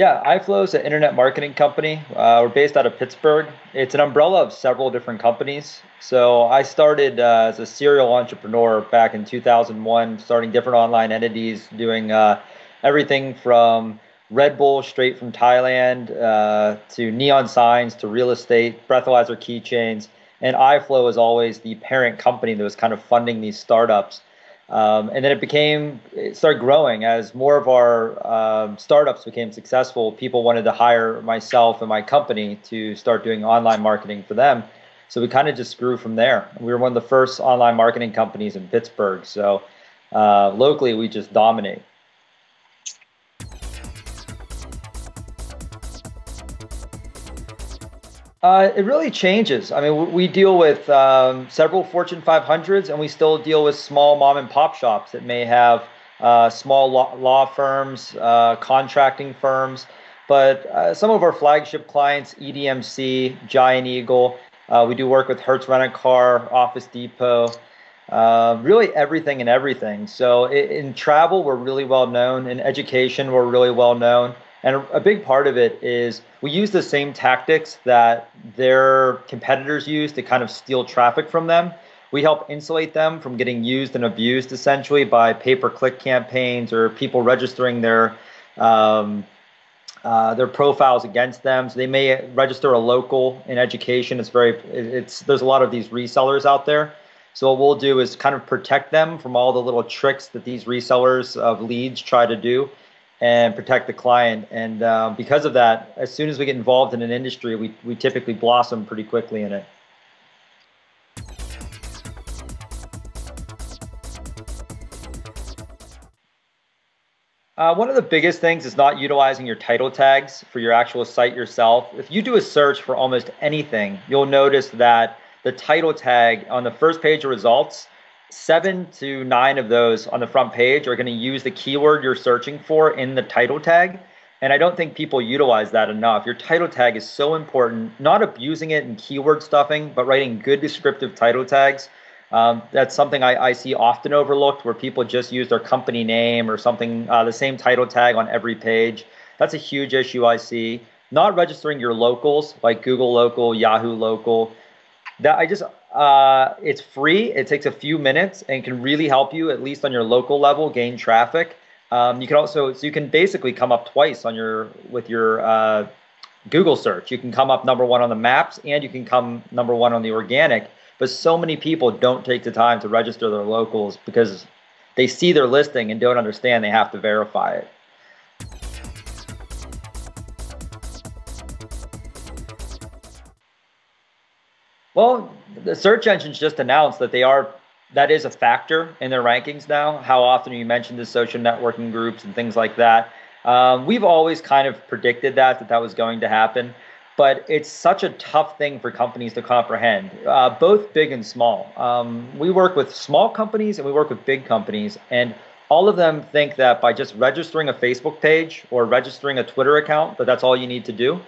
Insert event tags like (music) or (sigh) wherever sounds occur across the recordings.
Yeah, Eyeflow is an internet marketing company. Uh, we're based out of Pittsburgh. It's an umbrella of several different companies. So I started uh, as a serial entrepreneur back in 2001, starting different online entities, doing uh, everything from Red Bull straight from Thailand uh, to neon signs to real estate, breathalyzer keychains. And Eyeflow is always the parent company that was kind of funding these startups. Um, and then it became, it started growing as more of our um, startups became successful. People wanted to hire myself and my company to start doing online marketing for them. So we kind of just grew from there. We were one of the first online marketing companies in Pittsburgh. So uh, locally, we just dominate. Uh, it really changes. I mean, we deal with um, several Fortune 500s, and we still deal with small mom and pop shops that may have uh, small law, law firms, uh, contracting firms. But uh, some of our flagship clients, EDMC, Giant Eagle, uh, we do work with Hertz Rent a Car, Office Depot, uh, really everything and everything. So in travel, we're really well known. In education, we're really well known. And a big part of it is we use the same tactics that their competitors use to kind of steal traffic from them. We help insulate them from getting used and abused essentially by pay per click campaigns or people registering their um, uh, their profiles against them. So they may register a local in education. It's very it's there's a lot of these resellers out there. So what we'll do is kind of protect them from all the little tricks that these resellers of leads try to do and protect the client. And uh, because of that, as soon as we get involved in an industry, we, we typically blossom pretty quickly in it. Uh, one of the biggest things is not utilizing your title tags for your actual site yourself. If you do a search for almost anything, you'll notice that the title tag on the first page of results seven to nine of those on the front page are going to use the keyword you're searching for in the title tag. And I don't think people utilize that enough. Your title tag is so important, not abusing it in keyword stuffing, but writing good descriptive title tags. Um, that's something I, I, see often overlooked where people just use their company name or something, uh, the same title tag on every page. That's a huge issue I see. Not registering your locals like Google Local, Yahoo Local. That I just uh, it's free. It takes a few minutes and can really help you, at least on your local level, gain traffic. Um, you can also, so you can basically come up twice on your with your uh, Google search. You can come up number one on the maps, and you can come number one on the organic. But so many people don't take the time to register their locals because they see their listing and don't understand they have to verify it. Well, the search engines just announced that they are that is a factor in their rankings now. How often you mentioned the social networking groups and things like that. Um, we've always kind of predicted that that that was going to happen, but it's such a tough thing for companies to comprehend, uh, both big and small. Um, we work with small companies and we work with big companies, and all of them think that by just registering a Facebook page or registering a Twitter account, that that's all you need to do.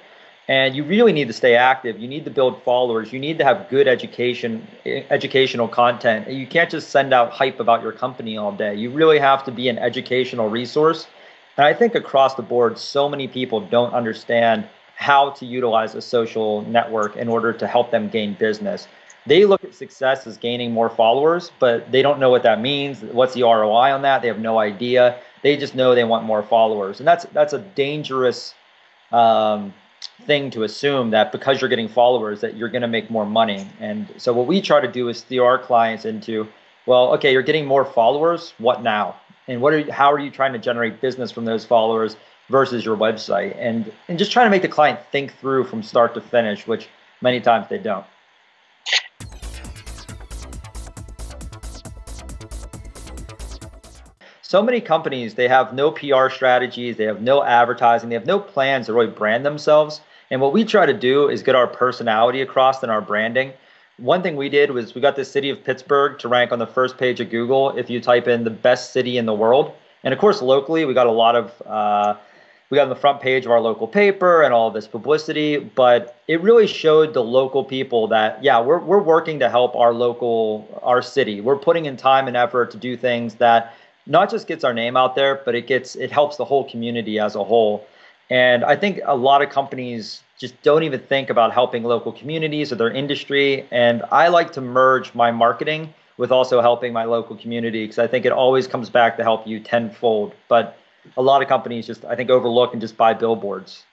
And you really need to stay active. You need to build followers. You need to have good education, educational content. You can't just send out hype about your company all day. You really have to be an educational resource. And I think across the board, so many people don't understand how to utilize a social network in order to help them gain business. They look at success as gaining more followers, but they don't know what that means. What's the ROI on that? They have no idea. They just know they want more followers, and that's that's a dangerous um, thing to assume that because you're getting followers that you're going to make more money. And so what we try to do is steer our clients into, well, okay, you're getting more followers. What now? And what are you, how are you trying to generate business from those followers versus your website? And and just trying to make the client think through from start to finish, which many times they don't. So many companies they have no PR strategies, they have no advertising, they have no plans to really brand themselves. And what we try to do is get our personality across in our branding. One thing we did was we got the city of Pittsburgh to rank on the first page of Google if you type in the best city in the world. And of course, locally, we got a lot of, uh, we got on the front page of our local paper and all this publicity, but it really showed the local people that, yeah, we're, we're working to help our local, our city. We're putting in time and effort to do things that not just gets our name out there, but it gets it helps the whole community as a whole. And I think a lot of companies just don't even think about helping local communities or their industry. And I like to merge my marketing with also helping my local community because I think it always comes back to help you tenfold. But a lot of companies just, I think, overlook and just buy billboards.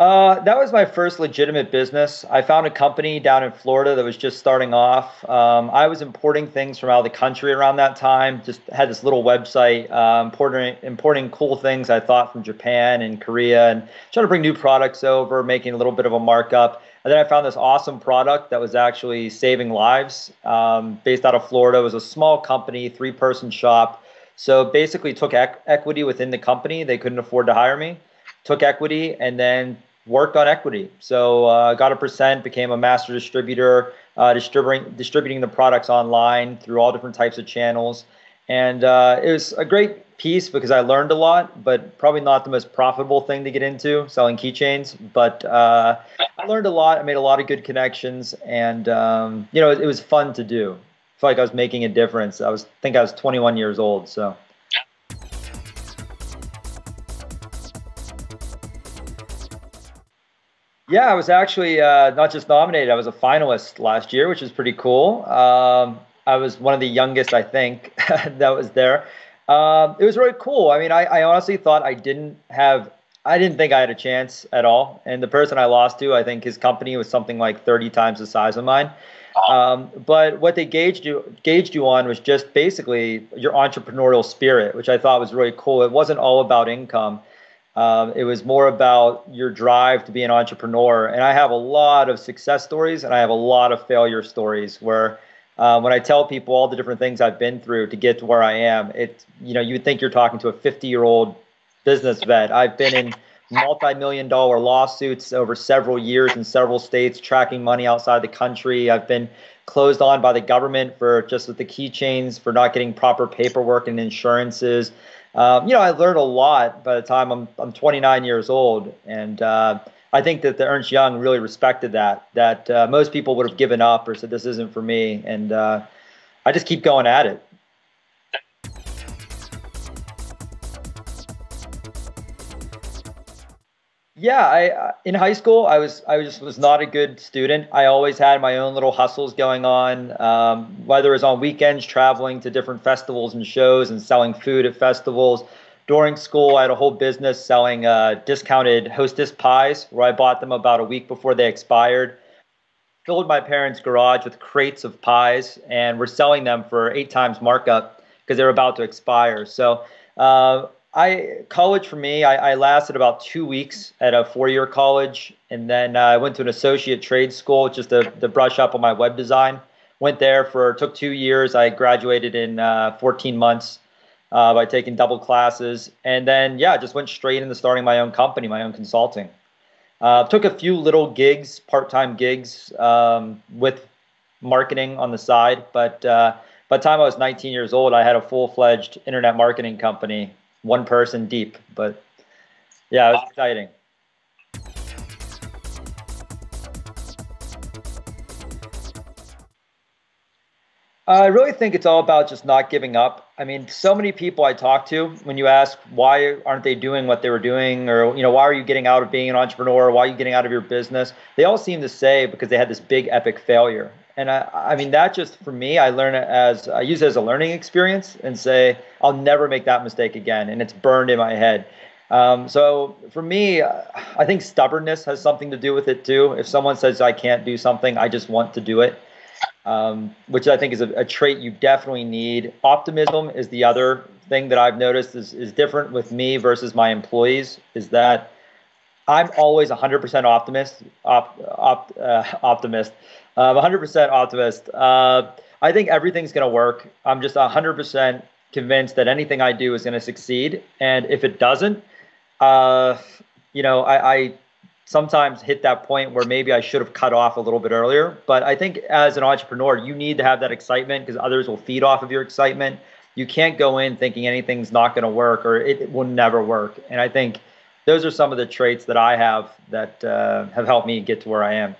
Uh, that was my first legitimate business. I found a company down in Florida that was just starting off. Um, I was importing things from out of the country around that time. Just had this little website, uh, importing importing cool things I thought from Japan and Korea, and trying to bring new products over, making a little bit of a markup. And then I found this awesome product that was actually saving lives. Um, based out of Florida, it was a small company, three person shop. So basically, took equity within the company. They couldn't afford to hire me. Took equity and then worked on equity. So uh, got a percent, became a master distributor, uh, distributing distributing the products online through all different types of channels. And uh, it was a great piece because I learned a lot, but probably not the most profitable thing to get into selling keychains. But uh, I learned a lot. I made a lot of good connections, and um, you know, it, it was fun to do. I felt like I was making a difference. I was I think I was 21 years old, so. Yeah, I was actually uh, not just nominated; I was a finalist last year, which is pretty cool. Um, I was one of the youngest, I think, (laughs) that was there. Um, it was really cool. I mean, I, I, honestly thought I didn't have, I didn't think I had a chance at all. And the person I lost to, I think his company was something like 30 times the size of mine. Um, but what they gauged you gauged you on was just basically your entrepreneurial spirit, which I thought was really cool. It wasn't all about income. Um, it was more about your drive to be an entrepreneur. And I have a lot of success stories and I have a lot of failure stories where uh, when I tell people all the different things I've been through to get to where I am, it you know you think you're talking to a 50 year old business vet. I've been in multi-million dollar lawsuits over several years in several states, tracking money outside the country. I've been closed on by the government for just with the keychains for not getting proper paperwork and insurances um, you know, I learned a lot by the time I'm, I'm 29 years old. And uh, I think that the Ernst Young really respected that, that uh, most people would have given up or said, this isn't for me. And uh, I just keep going at it. Yeah, I in high school I was I just was not a good student. I always had my own little hustles going on, um, whether it was on weekends traveling to different festivals and shows and selling food at festivals. During school, I had a whole business selling uh, discounted Hostess pies, where I bought them about a week before they expired. Filled my parents' garage with crates of pies, and we're selling them for eight times markup because they were about to expire. So. Uh, I college for me, I, I, lasted about two weeks at a four-year college, and then uh, I went to an associate trade school just to, to brush up on my web design. Went there for took two years. I graduated in uh, 14 months uh, by taking double classes, and then yeah, just went straight into starting my own company, my own consulting. Uh, took a few little gigs, part-time gigs um, with marketing on the side, but uh, by the time I was 19 years old, I had a full-fledged internet marketing company one person deep. But yeah, it was uh, exciting. I really think it's all about just not giving up. I mean, so many people I talk to, when you ask why aren't they doing what they were doing, or you know, why are you getting out of being an entrepreneur, why are you getting out of your business, they all seem to say because they had this big epic failure. And I, I mean, that just for me, I learn it as I use it as a learning experience and say, I'll never make that mistake again. And it's burned in my head. Um, so for me, I think stubbornness has something to do with it too. If someone says I can't do something, I just want to do it, um, which I think is a, a, trait you definitely need. Optimism is the other thing that I've noticed is, is different with me versus my employees. Is that I'm always 100% optimist, op, op, uh, optimist. I'm 100% optimist. Uh, I think everything's going to work. I'm just 100% convinced that anything I do is going to succeed. And if it doesn't, uh, you know, I, I sometimes hit that point where maybe I should have cut off a little bit earlier. But I think as an entrepreneur, you need to have that excitement because others will feed off of your excitement. You can't go in thinking anything's not going to work or it, it, will never work. And I think those are some of the traits that I have that uh, have helped me get to where I am.